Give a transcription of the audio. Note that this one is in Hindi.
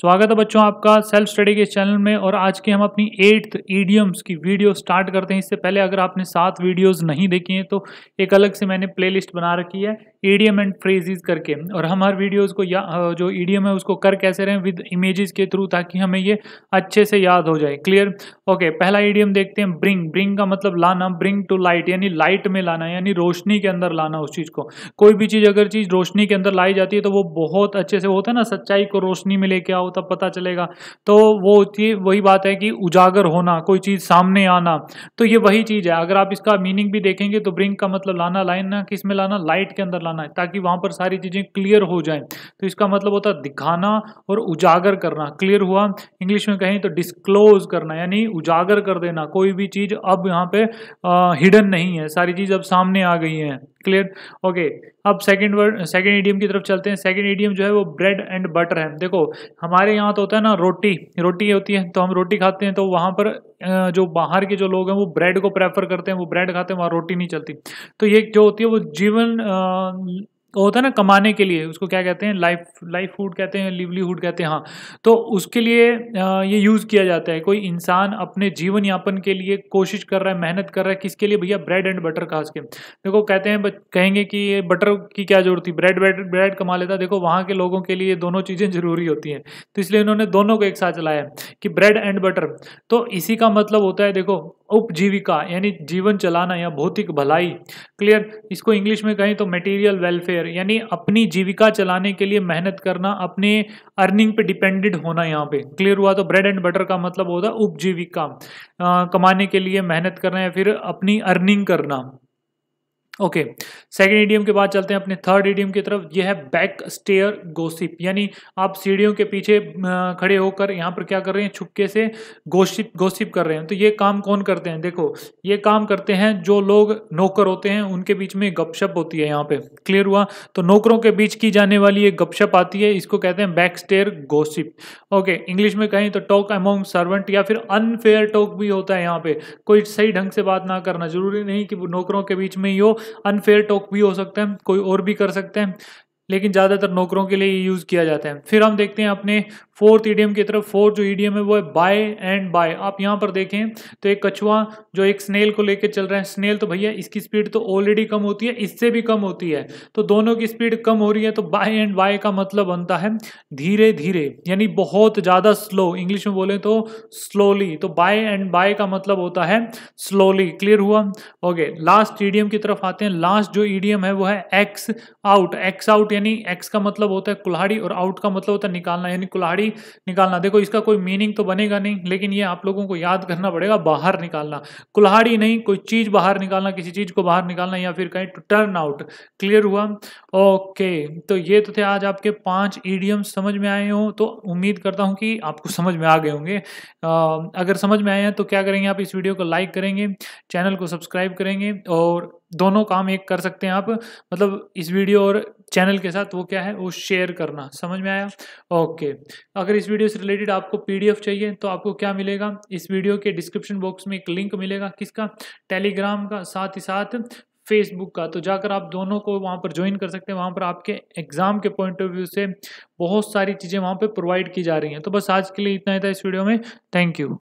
स्वागत है बच्चों आपका सेल्फ स्टडी के चैनल में और आज की हम अपनी एट्थ ईडियम्स की वीडियो स्टार्ट करते हैं। इससे पहले अगर आपने सात वीडियोस नहीं देखी हैं तो एक अलग से मैंने प्लेलिस्ट बना रखी है ईडियम एंड फ्रेजेस करके। और हम हर वीडियोस को या जो ईडियम है, उसको कर कैसे रहें विद इमेजेस के थ्रू ताकि हमें ये अच्छे से याद हो जाए। क्लियर ओके पहला ईडियम देखते हैं ब्रिंग ब्रिंग का मतलब लाना ब्रिंग टू लाइट यानी लाइट में लाना, यानी रोशनी के अंदर लाना उस चीज़ को। कोई भी चीज़, अगर चीज़ रोशनी के अंदर लाई जाती है तो वो बहुत अच्छे से होता है ना, सच्चाई को रोशनी में लेके आओ तब पता चलेगा। तो वो वही बात है कि उजागर होना, कोई चीज़ सामने आना तो ये वही चीज़ है। अगर आप इसका मीनिंग भी देखेंगे तो ब्रिंग का मतलब लाना, लाइन किसमें लाना, लाइट के अंदर लाना है, ताकि वहाँ पर सारी चीज़ें क्लियर हो जाएँ। तो इसका मतलब होता है दिखाना और उजागर करना। क्लियर हुआ? इंग्लिश में कहें तो डिस्क्लोज करना, यानी उजागर कर देना। कोई भी चीज़ अब यहाँ पे हिडन नहीं है। सारी चीज़ अब सामने आ गई है। क्लियर ओके अब सेकंड वर्ड सेकंड ईडियम की तरफ़ चलते हैं। सेकंड ईडियम जो है वो ब्रेड एंड बटर है। देखो, हमारे यहाँ तो होता है ना रोटी। रोटी होती है तो हम रोटी खाते हैं तो वहाँ पर जो बाहर के जो लोग हैं, वो ब्रेड को प्रेफर करते हैं। वो ब्रेड खाते हैं, वहाँ रोटी नहीं चलती। तो ये जो होती है, वो जीवन होता है ना कमाने के लिए, उसको क्या कहते हैं लाइफ लाइफ फ़ूड कहते हैं लिवलीहुड कहते हैं हाँ। तो उसके लिए ये यूज़ किया जाता है। कोई इंसान अपने जीवन यापन के लिए कोशिश कर रहा है, मेहनत कर रहा है, किसके लिए? भैया ब्रेड एंड बटर खास के। देखो, कहते हैं कहेंगे कि ये बटर की क्या ज़रूरत थी? ब्रेड ब्रेड ब्रेड कमा लेता। देखो, वहाँ के लोगों के लिए दोनों चीज़ें ज़रूरी होती हैं। तो इसलिए उन्होंने दोनों को एक साथ चलाया कि ब्रेड एंड बटर तो इसी का मतलब होता है, देखो उपजीविका, यानी जीवन चलाना या भौतिक भलाई। क्लियर इसको इंग्लिश में कहें तो मटेरियल वेलफेयर यानी अपनी जीविका चलाने के लिए मेहनत करना, अपने अर्निंग पे डिपेंडेंट होना यहाँ पे। क्लियर हुआ? तो ब्रेड एंड बटर का मतलब होता है उपजीविका। कमाने के लिए मेहनत करना या फिर अपनी अर्निंग करना। ओके सेकेंड ईडियम के बाद चलते हैं अपने थर्ड ईडियम की तरफ़। यह है बैक स्टेयर गोसिप यानी आप सीढ़ियों के पीछे खड़े होकर यहाँ पर क्या कर रहे हैं? छुपके से गोसिप गोसिप कर रहे हैं। तो ये काम कौन करते हैं? देखो, ये काम करते हैं जो लोग नौकर होते हैं, उनके बीच में गपशप होती है यहाँ पे। क्लियर हुआ? तो नौकरों के बीच की जाने वाली एक गपशप आती है, इसको कहते हैं back stair gossip okay English में कहें तो टॉक अमोंग सर्वेंट या फिर अनफेयर टॉक भी होता है यहाँ पे। कोई सही ढंग से बात ना करना, ज़रूरी नहीं कि नौकरों के बीच में हो। अनफेयर टॉक भी हो सकता है कोई और भी कर सकते हैं। लेकिन ज़्यादातर नौकरों के लिए यूज़ किया जाता है। फिर हम देखते हैं अपने फोर्थ ईडियम की तरफ़। फोर्थ जो ईडियम है वो है बाय एंड बाय आप यहाँ पर देखें तो एक कछुआ जो एक स्नेल को लेकर चल रहा है। स्नेल तो भैया इसकी स्पीड तो ऑलरेडी कम होती है, इससे भी कम होती है। तो दोनों की स्पीड कम हो रही है तो बाय एंड बाय का मतलब बनता है धीरे धीरे, यानी बहुत ज़्यादा स्लो इंग्लिश में बोले तो स्लोली तो बाय एंड बाय का मतलब होता है स्लोली क्लियर हुआ? ओके लास्ट ईडियम की तरफ़ आते हैं। लास्ट जो ईडियम है वो है एक्स आउट एक्स आउट यानी एक्स का मतलब होता है कुल्हाड़ी और आउट का मतलब होता है निकालना। यानी कुल्हाड़ी निकालना। देखो, इसका कोई मीनिंग तो बनेगा नहीं, लेकिन ये आप लोगों को याद करना पड़ेगा, बाहर निकालना। कुल्हाड़ी नहीं, कोई चीज़ बाहर निकालना, किसी चीज़ को बाहर निकालना या फिर कहीं टू टर्न आउट क्लियर हुआ? ओके तो ये तो थे आज आपके पाँच ईडियम समझ में आए हो तो उम्मीद करता हूँ कि आपको समझ में आ गए होंगे। अगर समझ में आए हैं तो क्या करेंगे आप? इस वीडियो को लाइक करेंगे चैनल को सब्सक्राइब करेंगे और दोनों काम एक कर सकते हैं आप। मतलब इस वीडियो और चैनल के साथ वो क्या है, वो शेयर करना। समझ में आया? ओके अगर इस वीडियो से रिलेटेड आपको पीडीएफ चाहिए तो आपको क्या मिलेगा? इस वीडियो के डिस्क्रिप्शन बॉक्स में एक लिंक मिलेगा। किसका? टेलीग्राम का, साथ ही साथ फेसबुक का। तो जाकर आप दोनों को वहाँ पर ज्वाइन कर सकते हैं। वहाँ पर आपके एग्ज़ाम के पॉइंट ऑफ़ व्यू से बहुत सारी चीज़ें वहाँ पर प्रोवाइड की जा रही हैं। तो बस आज के लिए इतना ही था इस वीडियो में। Thank you